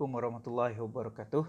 Assalamualaikum warahmatullahi wabarakatuh.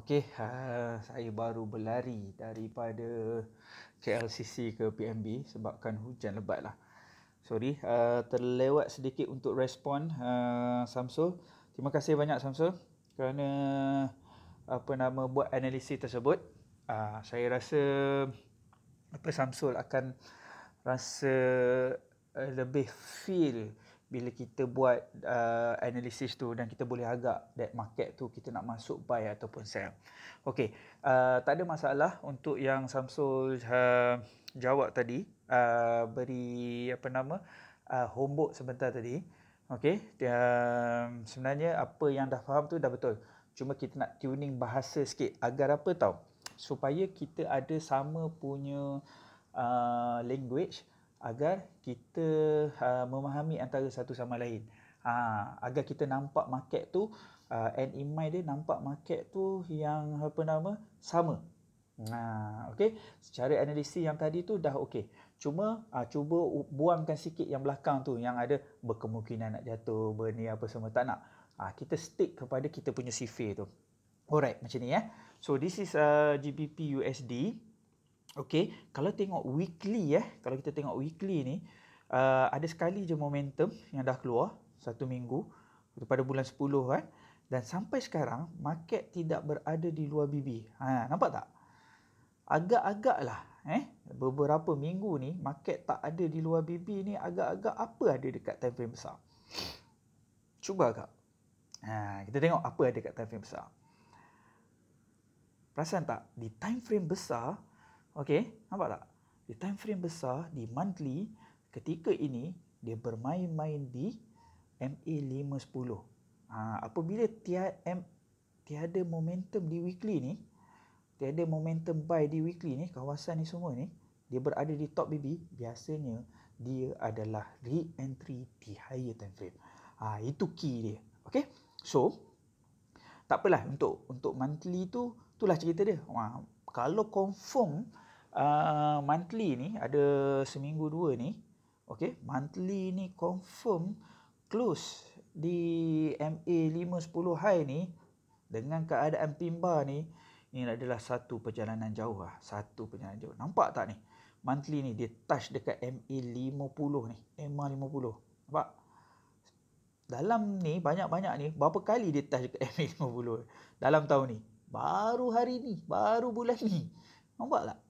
Okey, uh, saya baru berlari daripada KLCC ke PMB sebabkan hujan lebat lah. Sorry, uh, terlewat sedikit untuk respon uh, Samsul. Terima kasih banyak Samsul kerana apa nama buat analisis tersebut. Uh, saya rasa apa Samsul akan rasa uh, lebih feel bila kita buat uh, analisis tu dan kita boleh agak that market tu kita nak masuk buy ataupun sell. Okey, uh, tak ada masalah untuk yang Samsul uh, jawab tadi uh, beri apa nama uh, homework sebentar tadi. Okey, um, sebenarnya apa yang dah faham tu dah betul. Cuma kita nak tuning bahasa sikit agar apa tau? Supaya kita ada sama punya uh, language agar kita uh, memahami antara satu sama lain. Ha, agar kita nampak market tu uh, and in mind dia nampak market tu yang apa nama sama. Ha, okey. Secara analisis yang tadi tu dah okey. Cuma uh, cuba buangkan sikit yang belakang tu yang ada berkemungkinan nak jatuh, berni apa semua tak nak. Ha, kita stick kepada kita punya CFA tu. Alright, macam ni ya. So this is uh, GBP USD. Okey, kalau tengok weekly eh, kalau kita tengok weekly ni, uh, ada sekali je momentum yang dah keluar satu minggu pada bulan 10 kan. Dan sampai sekarang market tidak berada di luar BB. Ha, nampak tak? Agak-agak lah eh beberapa minggu ni market tak ada di luar BB ni agak-agak apa ada dekat time frame besar. Cuba agak. Ha, kita tengok apa ada dekat time frame besar. Perasan tak? Di time frame besar Okey, nampak tak? Di time frame besar, di monthly, ketika ini dia bermain-main di MA510. Ha, apabila tiada, tiada momentum di weekly ni, tiada momentum buy di weekly ni, kawasan ni semua ni, dia berada di top BB, biasanya dia adalah re-entry di higher time frame. Ha, itu key dia. Okey? So, tak apalah untuk untuk monthly tu, itulah cerita dia. Ha, kalau confirm uh, monthly ni ada seminggu dua ni okey monthly ni confirm close di MA 510 high ni dengan keadaan pimba ni ini adalah satu perjalanan jauh lah satu perjalanan jauh. Nampak tak ni? Monthly ni dia touch dekat MA 50 ni MA 50 nampak? Dalam ni banyak-banyak ni berapa kali dia touch dekat MA 50 dalam tahun ni. Baru hari ni baru bulan ni. Nampak tak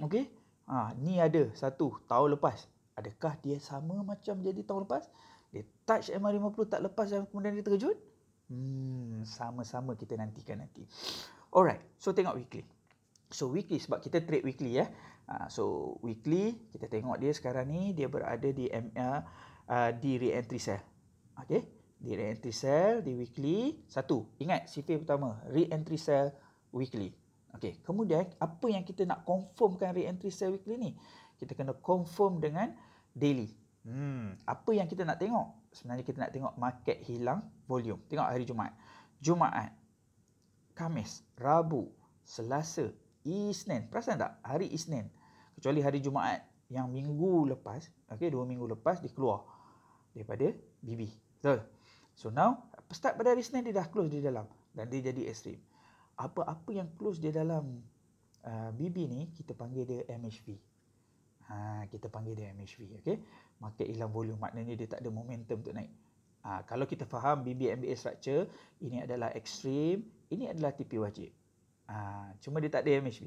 Okey. Ha, ni ada satu tahun lepas. Adakah dia sama macam jadi tahun lepas? Dia touch MR50 tak lepas dan kemudian dia terkejut? Hmm, sama-sama kita nantikan nanti. Alright, so tengok weekly. So weekly sebab kita trade weekly ya. Ha, so weekly kita tengok dia sekarang ni dia berada di MR uh, di re-entry sell. Okey, di re-entry sell di weekly satu. Ingat CP pertama, re-entry sell weekly. Okey, kemudian apa yang kita nak confirmkan re-entry sell weekly ni? Kita kena confirm dengan daily. Hmm, apa yang kita nak tengok? Sebenarnya kita nak tengok market hilang volume. Tengok hari Jumaat. Jumaat, Kamis, Rabu, Selasa, Isnin. Perasan tak? Hari Isnin. Kecuali hari Jumaat yang minggu lepas, okey, dua minggu lepas dia keluar daripada BB. Betul? So now, start pada hari Isnin dia dah close di dalam dan dia jadi extreme apa-apa yang close dia dalam uh, BB ni kita panggil dia MHV. Ha, kita panggil dia MHV. Okay? Market hilang volume maknanya dia tak ada momentum untuk naik. Ha, kalau kita faham BB MBA structure, ini adalah extreme, ini adalah TP wajib. Ha, cuma dia tak ada MHV.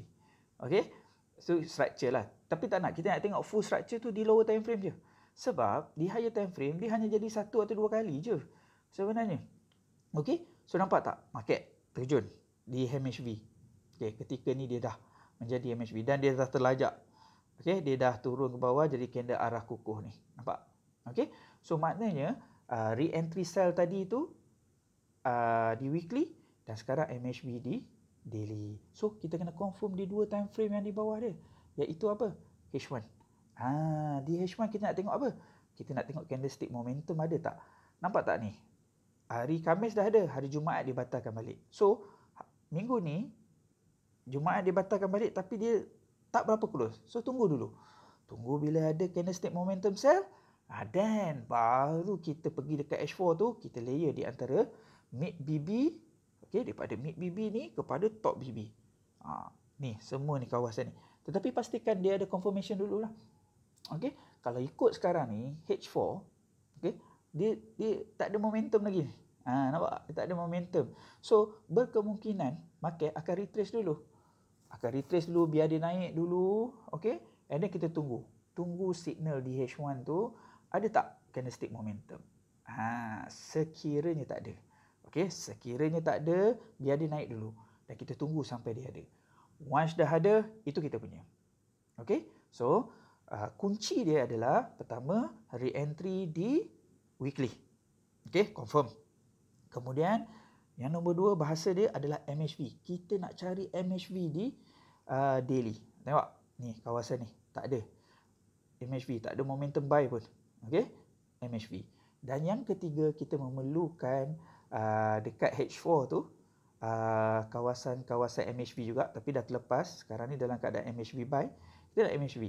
Okay? So structure lah. Tapi tak nak, kita nak tengok full structure tu di lower time frame je. Sebab di higher time frame, dia hanya jadi satu atau dua kali je. Sebenarnya. Okay? So nampak tak? Market terjun di MHV. Okey, ketika ni dia dah menjadi MHV dan dia dah terlajak. Okey, dia dah turun ke bawah jadi candle arah kukuh ni. Nampak? Okey. So maknanya uh, re-entry sell tadi tu uh, di weekly dan sekarang MHV di daily. So kita kena confirm di dua time frame yang di bawah dia. Iaitu apa? H1. Ha, di H1 kita nak tengok apa? Kita nak tengok candlestick momentum ada tak? Nampak tak ni? Hari Khamis dah ada, hari Jumaat dibatalkan balik. So, minggu ni Jumaat dia batalkan balik tapi dia tak berapa close. So tunggu dulu. Tunggu bila ada candlestick momentum sell. Ah, then baru kita pergi dekat H4 tu, kita layer di antara mid BB Okey, daripada mid BB ni kepada top BB. Ha, ni semua ni kawasan ni. Tetapi pastikan dia ada confirmation dululah. Okey, kalau ikut sekarang ni H4, okey, dia dia tak ada momentum lagi. Ha, nampak? Dia tak ada momentum. So, berkemungkinan market akan retrace dulu. Akan retrace dulu biar dia naik dulu, okey? And then kita tunggu. Tunggu signal di H1 tu ada tak candlestick momentum. Ha, sekiranya tak ada. Okey, sekiranya tak ada, biar dia naik dulu dan kita tunggu sampai dia ada. Once dah ada, itu kita punya. Okey? So, uh, kunci dia adalah pertama re-entry di weekly. Okey, confirm. Kemudian yang nombor dua bahasa dia adalah MHV. Kita nak cari MHV di uh, daily. Tengok ni kawasan ni tak ada MHV, tak ada momentum buy pun. Okey? MHV. Dan yang ketiga kita memerlukan uh, dekat H4 tu uh, kawasan-kawasan MHV juga tapi dah terlepas. Sekarang ni dalam keadaan MHV buy. Kita nak MHV.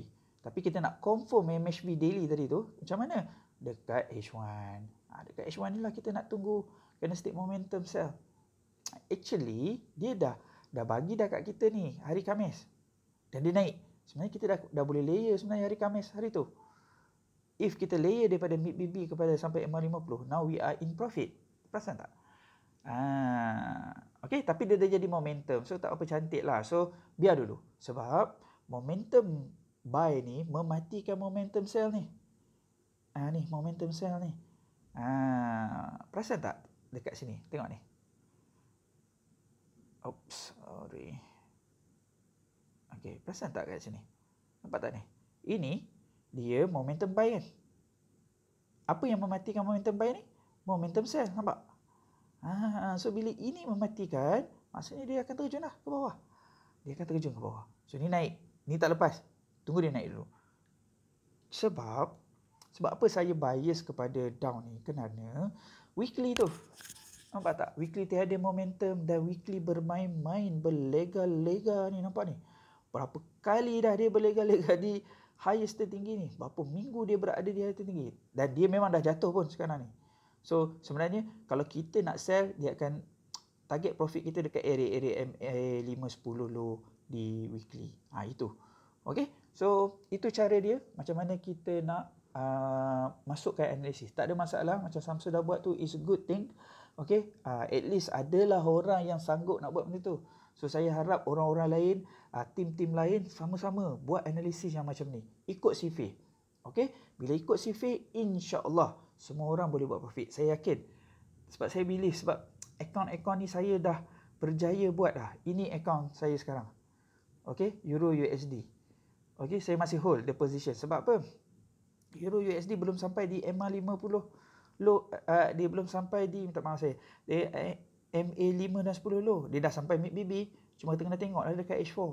Tapi kita nak confirm MHV daily tadi tu macam mana? Dekat H1. Ha, dekat H1 ni lah kita nak tunggu candlestick momentum sell. Actually, dia dah dah bagi dah kat kita ni hari Khamis. Dan dia naik. Sebenarnya kita dah dah boleh layer sebenarnya hari Khamis hari tu. If kita layer daripada mid BB kepada sampai MA50, now we are in profit. Perasan tak? Ah, okay, tapi dia dah jadi momentum. So tak apa cantik lah. So biar dulu. Sebab momentum buy ni mematikan momentum sell ni. Ah ni momentum sell ni. Ah, perasan tak dekat sini? Tengok ni. Oops, sorry. Okay, perasan tak kat sini? Nampak tak ni? Ini dia momentum buy kan. Apa yang mematikan momentum buy ni? Momentum sell, nampak? Ha, so bila ini mematikan, maksudnya dia akan terjun lah ke bawah. Dia akan terjun ke bawah. So ni naik, ni tak lepas. Tunggu dia naik dulu. Sebab sebab apa saya bias kepada down ni? Kerana weekly tu. Nampak tak? Weekly tiada momentum dan weekly bermain-main, berlega-lega ni nampak ni. Berapa kali dah dia berlega-lega di highest tertinggi ni. Berapa minggu dia berada di highest tertinggi. Dan dia memang dah jatuh pun sekarang ni. So sebenarnya kalau kita nak sell, dia akan target profit kita dekat area-area MA510 low di weekly. Ha, itu. Okay. So itu cara dia macam mana kita nak uh, masukkan analisis. Tak ada masalah macam Samsung dah buat tu is a good thing. Okay. Uh, at least adalah orang yang sanggup nak buat benda tu. So saya harap orang-orang lain, uh, tim-tim lain sama-sama buat analisis yang macam ni. Ikut CV. Okay. Bila ikut CV, insya-Allah semua orang boleh buat profit. Saya yakin. Sebab saya believe sebab akaun-akaun ni saya dah berjaya buat dah. Ini akaun saya sekarang. Okay, Euro USD. Okay, saya masih hold the position. Sebab apa? Euro USD belum sampai di MA50 low. Uh, dia belum sampai di, minta maaf saya. Dia, uh, MA5 dan 10 low. Dia dah sampai mid BB. Cuma kita kena tengok lah dekat H4.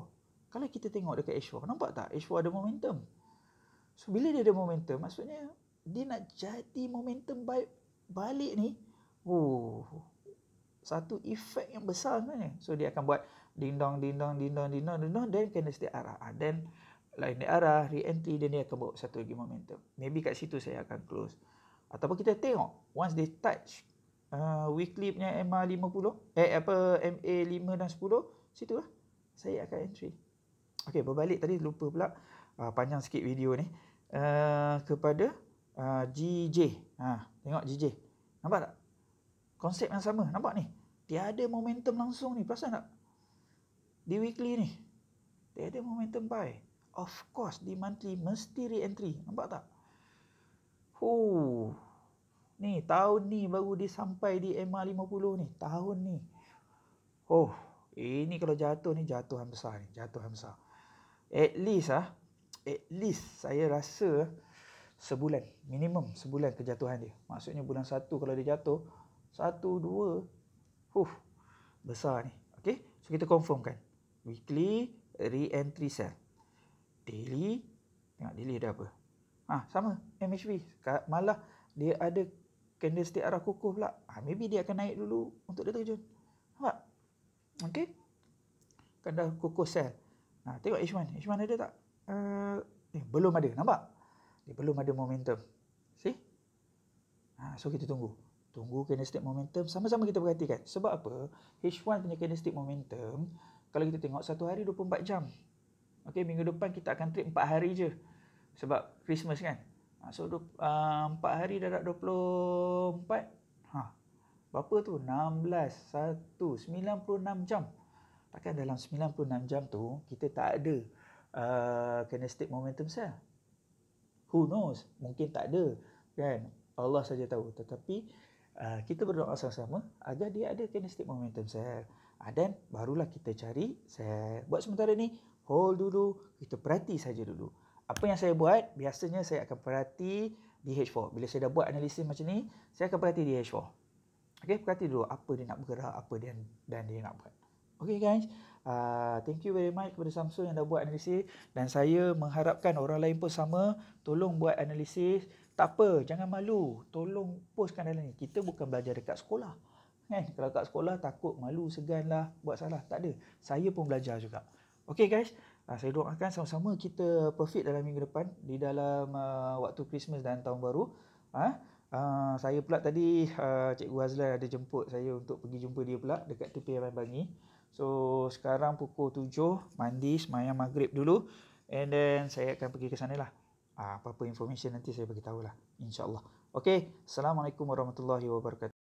Kalau kita tengok dekat H4, nampak tak? H4 ada momentum. So, bila dia ada momentum, maksudnya dia nak jadi momentum baik balik ni oh satu efek yang besar sebenarnya so dia akan buat ding dong ding dong ding dong ding dong ding dong then kena stay arah ah, then lain arah re-entry dia akan bawa satu lagi momentum maybe kat situ saya akan close ataupun kita tengok once they touch uh, weekly punya MA50 eh apa MA5 dan 10 situ lah saya akan entry okey berbalik tadi lupa pula uh, panjang sikit video ni uh, kepada uh, GJ. Ha, tengok GJ. Nampak tak? Konsep yang sama. Nampak ni? Tiada momentum langsung ni. Perasan tak? Di weekly ni. Tiada momentum buy. Of course, di monthly mesti re-entry. Nampak tak? Huh. Ni, tahun ni baru dia sampai di MA50 ni. Tahun ni. Oh, ini kalau jatuh ni jatuhan besar ni. Jatuhan besar. At least ah, at least saya rasa sebulan minimum sebulan kejatuhan dia maksudnya bulan satu kalau dia jatuh satu dua huh besar ni okey so kita confirmkan weekly re-entry sell daily tengok daily ada apa ha, sama MHV malah dia ada candlestick arah kukuh pula ha, maybe dia akan naik dulu untuk dia terjun nampak okey kan dah kukuh sell ha, tengok H1 H1 ada tak uh, eh, belum ada nampak dia belum ada momentum. See? Ha, so kita tunggu. Tunggu kinetic momentum. Sama-sama kita perhatikan. Sebab apa? H1 punya kinetic momentum, kalau kita tengok satu hari 24 jam. Okey, minggu depan kita akan trip 4 hari je. Sebab Christmas kan. Ha, so, uh, 4 hari dah 24. Ha, berapa tu? 16, 1, 96 jam. Takkan dalam 96 jam tu, kita tak ada uh, kinetic momentum sel? Who knows? Mungkin tak ada. Kan? Allah saja tahu. Tetapi uh, kita berdoa sama-sama agar dia ada kinetic momentum sel. Uh, barulah kita cari sel. Buat sementara ni, hold dulu. Kita perhati saja dulu. Apa yang saya buat, biasanya saya akan perhati di H4. Bila saya dah buat analisis macam ni, saya akan perhati di H4. Okay, perhati dulu apa dia nak bergerak, apa dia dan dia nak buat. Okay guys, uh, thank you very much kepada Samsung yang dah buat analisis dan saya mengharapkan orang lain pun sama tolong buat analisis tak apa, jangan malu. Tolong postkan dalam ni. Kita bukan belajar dekat sekolah. Kan? Kalau kat sekolah takut, malu, segan lah, buat salah. Tak ada. Saya pun belajar juga. Okay guys, uh, saya doakan sama-sama kita profit dalam minggu depan di dalam uh, waktu Christmas dan tahun baru. Ha? Uh, saya pula tadi uh, Cikgu Azlan ada jemput saya untuk pergi jumpa dia pula dekat tepi Bangi. So sekarang pukul 7 mandi semayang maghrib dulu and then saya akan pergi ke sana lah. Ah, apa-apa information nanti saya bagi tahu lah insyaallah okey assalamualaikum warahmatullahi wabarakatuh